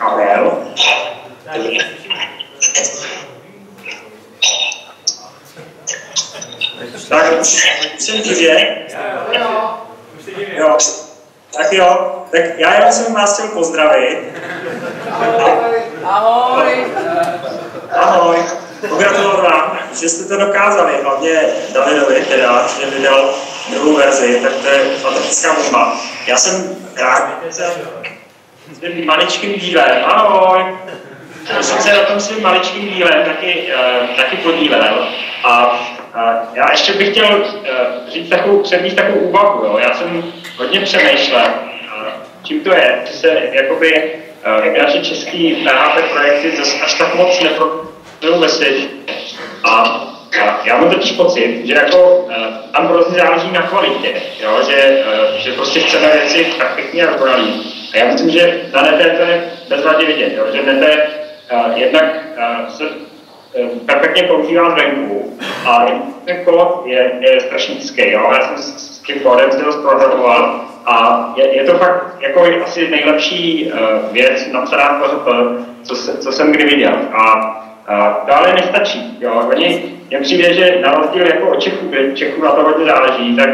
Pavel. Tak, jsem divě. Jo. Tak jo, tak já jenom jsem vás chtěl pozdravit. Ahoj. Ahoj. Ahoj. Pogratulovat vám, že jste to dokázali, hlavně Davidovi teda, že vydal druhou verzi, tak to je fantastická bomba. Já jsem rád, že jsem s tím maličkým dílem, ahoj, já jsem se na tom svým maličkým dílem taky, uh, taky podílel. A uh, já ještě bych chtěl uh, říct takovou, přednést takovou úvahu. Jo. Já jsem hodně přemýšlel, uh, čím to je, že se jakoby uh, naše český PHP projekty zase až tak moc neprodují ve světě. A a já mám totiž pocit, že jako uh, tam hrozně záleží na kvalitě, jo? Že, uh, že prostě chceme věci perfektně a dokonalý. A já myslím, že na nete to je bezvadně vidět, jo? že nete uh, jednak uh, se uh, perfektně používá zvenku a ten kód je, je strašnický. Jo? Já jsem s, s tím kódem se dost a je, je to fakt jako asi nejlepší uh, věc napsaná PHP, co, se, co jsem kdy viděl. A a to ale nestačí. Jo. Oni, mně přijde, že na rozdíl jako od Čechů, kde Čechů na to hodně záleží, tak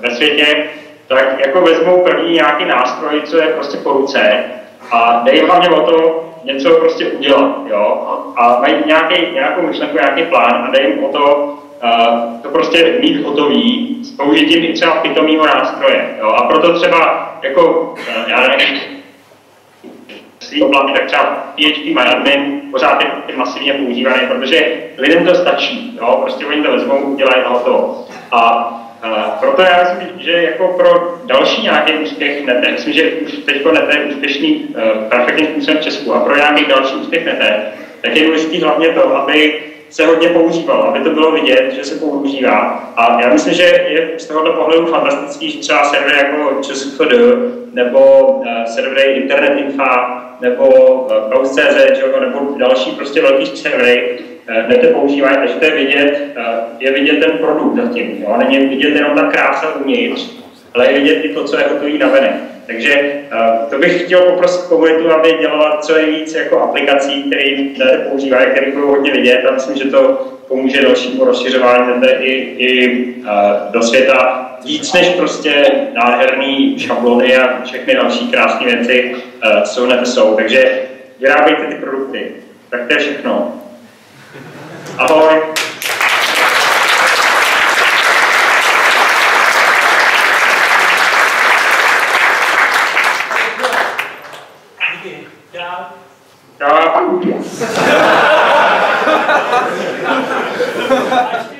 ve světě tak jako vezmou první nějaký nástroj, co je prostě po ruce a dejí hlavně o to něco prostě udělat. Jo. A mají nějaký, nějakou myšlenku, nějaký plán a dejí o to uh, to prostě mít hotový s použitím i třeba pitomýho nástroje. Jo. A proto třeba jako, uh, já nevím, oblasti, tak třeba PHP MyAdmin pořád je, je masivně používaný, protože lidem to stačí, jo? prostě oni to vezmou, udělají hotovo. A a proto já myslím, že jako pro další nějaký úspěch nete, myslím, že už teď nete je úspěšný uh, perfektním způsobem v Česku a pro nějaký další úspěch nete, tak je důležitý hlavně to, aby se hodně používalo, aby to bylo vidět, že se používá. A já myslím, že je z tohoto pohledu fantastický, že třeba servery jako ČSFD nebo uh, servery Internet Infa nebo uh, Cloud.cz nebo další prostě velký servery, kde to používají, takže to je vidět, uh, je vidět ten produkt zatím. Jo? Není vidět jenom ta krása uvnitř, ale je vidět i to, co je hotový na venek. Takže uh, to bych chtěl poprosit komunitu, aby dělala co nejvíc jako aplikací, které používají, které budou hodně vidět a myslím, že to pomůže dalšímu rozšiřování i, i do světa víc než prostě nádherný šablony a všechny další krásné věci, co na jsou. Takže vyrábejte ty produkty. Tak to je všechno. 야.